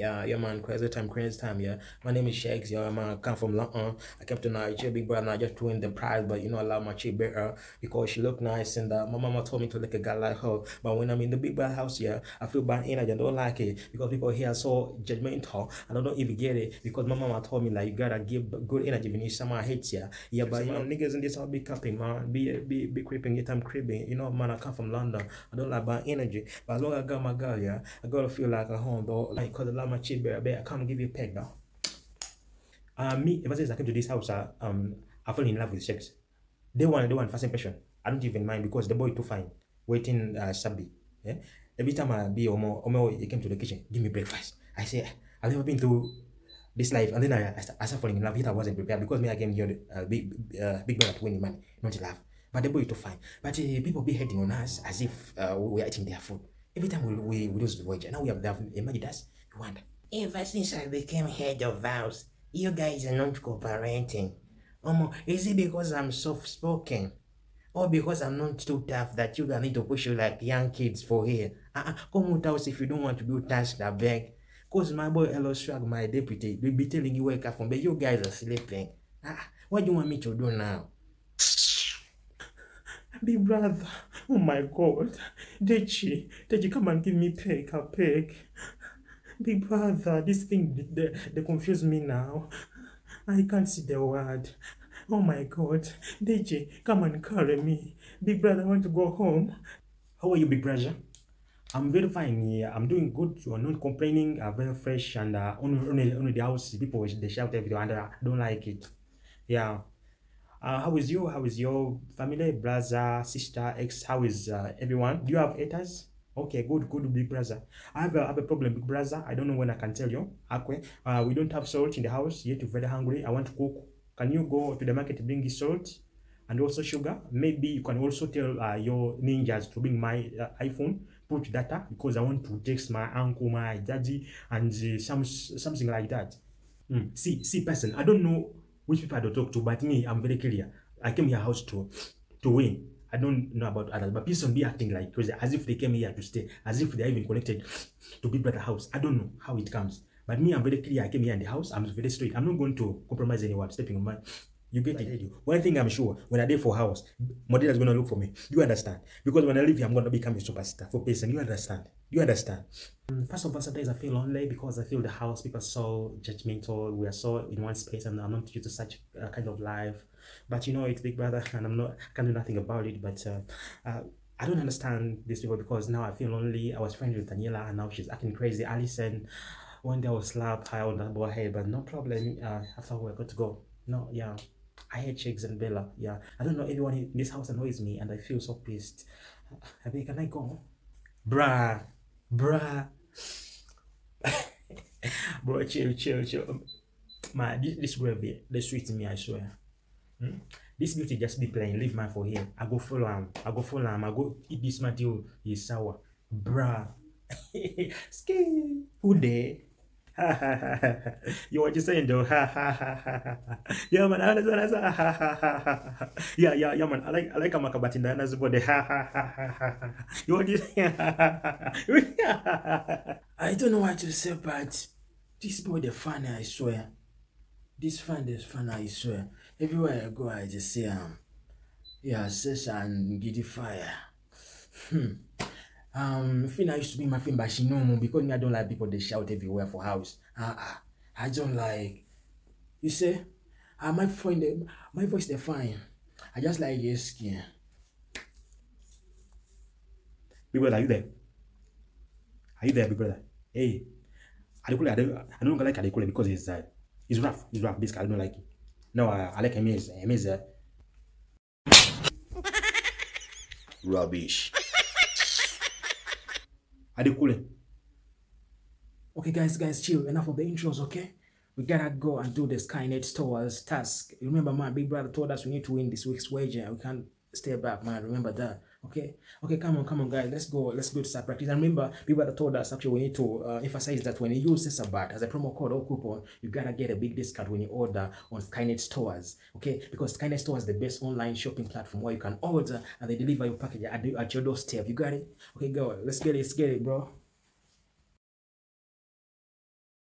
Yeah, yeah, man. Crazy time, crazy time. Yeah, my name is Sheggz. Yeah, man. I come from London. I came to Nigeria, big brother. I just to win the prize, but you know, I love my chick better because she look nice, and uh, my mama told me to look a guy like her. But when I'm in the big brother house, yeah, I feel bad energy. I don't like it because people here are so judgmental, I don't even get it because my mama told me like you gotta give good energy when you someone hates you. Yeah, but you know, niggas in this house be capping, man. Be be be creeping. Yet I'm creeping. You know, man. I come from London. I don't like bad energy, but as long as I got my girl, yeah, I gotta feel like a home, though. Like, cause I love my chick better. I come give you a peg, now. Uh, me, ever since I came to this house, uh, um, I fell in love with sex. They want, they want first impression. I don't even mind because the boy too fine. Waiting, uh, sabby. Yeah? Every time I be Omo, Omo, he came to the kitchen, give me breakfast. I say, I've never been to this life, and then I, I, I started falling in love. Yet I wasn't prepared because me I came here, uh, big, uh, big brother to win the money, not love. But the boy too fine. But uh, people be hating on us as if uh, we are eating their food. Every time we, we, we lose the voyage, now we have, have imagine that. You. Ever since I became head of vows, you guys are not cooperating. Um, is it because I'm soft spoken? Or because I'm not too tough that you guys need to push you like young kids for here? Uh-uh, come out house if you don't want to do tasks that beg. Cause my boy Eloswag, my deputy, will be telling you wake up from bed, you guys are sleeping. Ah, uh, what do you want me to do now? Big brother, oh my god. Deji, Deji, come and give me peg, a peg. Big brother, this thing, they, they confuse me now. I can't see the word. Oh my god. Deji, come and carry me. Big brother, I want to go home. How are you, big brother? I'm very fine here. I'm doing good. You're not complaining. I'm very fresh and uh, only, only, only the house, people, they shout everywhere and I don't like it. Yeah. Uh, how is you? How is your family, brother, sister, ex? How is uh, everyone? Do you have haters? Okay, good, good, big brother. I have a, have a problem, big brother. I don't know when I can tell you. Okay, uh, we don't have salt in the house yet. You're very hungry. I want to cook. Can you go to the market to bring salt and also sugar? Maybe you can also tell uh, your ninjas to bring my uh, iPhone, put data because I want to text my uncle, my daddy, and uh, some something like that. Mm. See, see, person. I don't know which people I don't talk to, but me, I'm very clear. I came here house to to win. I don't know about others, but people be acting like crazy, as if they came here to stay, as if they're even connected to Big Brother house. I don't know how it comes. But me, I'm very clear. I came here in the house. I'm very straight. I'm not going to compromise anyone stepping on my. You get it. One thing I'm sure, when I did for house, model is going to look for me. Do You understand? Because when I leave here, I'm going to become a superstar for person. You understand? You understand? First of all, sometimes I feel lonely because I feel the house, people are so judgmental. We are so in one space and I'm not used to such a kind of life. But you know, it's Big Brother and I'm not, I can do nothing about it. But uh, uh, I don't understand these people because now I feel lonely. I was friends with Daniella and now she's acting crazy. Allysyn, one day I will slap her on the boy head, but no problem. Uh, after we're good to go. No, yeah. I hate Sheggz and Bella. Yeah. I don't know anyone in this house annoys me and I feel so pissed. I mean, can I go? Bruh. Bruh. Bro, chill, chill, chill. Man, this, this gravy, the sweet me, I swear. Hmm? This beauty just be playing. Leave man for here. I go follow him. I go follow him. I go eat this man till he's sour. Bruh. Ski. Who there? You what you saying though? Ha ha ha ha. Yeah man, I understand. Ha ha ha ha. Yeah yeah yeah man. I like I like how makabati ndana zibode. Ha ha ha ha ha. You you saying? I don't know what to say, but this boy the fan, I swear. This fan, this fan, I swear. Everywhere I go, I just see um, yeah, and giddy fire. Hmm. Um, Phyna used to be my friend, but she know me because me, I don't like people they shout everywhere for house. Uh, uh, I don't like. You say, uh, my friend, they, my voice they fine. I just like your skin. Big brother, are you there? Are you there, big brother? Hey, Adekunle, I don't, I don't like Adekunle because he's uh, he's rough. He's rough. Basically, I don't like him. No, I, I like him. He's, him is uh, Rubbish. Adekunle. Okay, guys, guys, chill. Enough of the intros, okay? We gotta go and do the Skynet Stores task. Remember, my big brother told us we need to win this week's wager. We can't stay back, man. Remember that. Okay, okay, come on, come on, guys. Let's go. Let's go to start practice. And remember, big brother told us actually we need to uh, emphasize that when you use this as a promo code or coupon, you gotta get a big discount when you order on Skynet Stores. Okay, because Skynet Stores is the best online shopping platform where you can order and they deliver your package at, at your doorstep. You got it? Okay, go. Let's get it. Let's get it, bro.